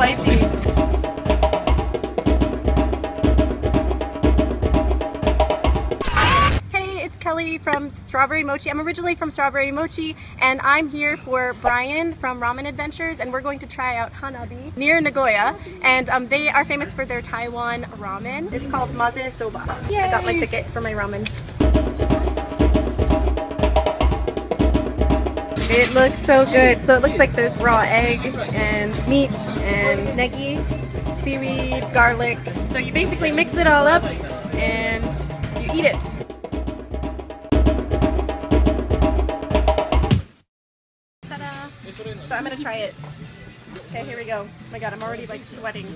spicy. Hey, it's Kelly from Strawberry Mochi. I'm originally from Strawberry Mochi and I'm here for Brian from Ramen Adventures and we're going to try out Hanabi near Nagoya and um, they are famous for their Taiwan ramen. It's called Maze Soba. I got my ticket for my ramen. It looks so good. So it looks like there's raw egg and meat and negi, seaweed, garlic. So you basically mix it all up and you eat it. So I'm gonna try it. Okay, here we go. Oh my god, I'm already like sweating.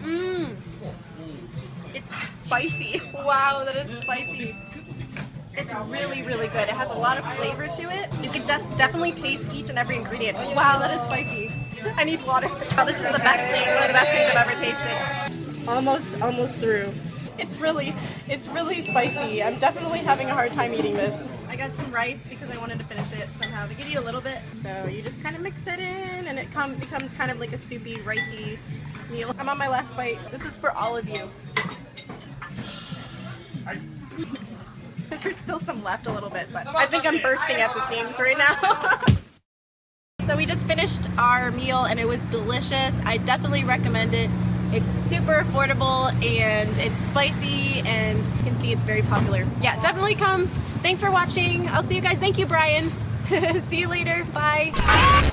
Mmm! It's spicy. Wow, that is spicy. It's really, really good. It has a lot of flavor to it. You can just definitely taste each and every ingredient. Wow, that is spicy. I need water. Oh, this is the best thing. One of the best things I've ever tasted. Almost, almost through. It's really, it's really spicy. I'm definitely having a hard time eating this. I got some rice because I wanted to finish it somehow. They give you a little bit, so you just kind of mix it in, and it come, becomes kind of like a soupy, ricey meal. I'm on my last bite. This is for all of you. Still some left a little bit, but I think I'm bursting at the seams right now. so we just finished our meal and it was delicious. I definitely recommend it. It's super affordable and it's spicy and you can see it's very popular. Yeah, definitely come. Thanks for watching. I'll see you guys. Thank you, Brian. see you later. Bye.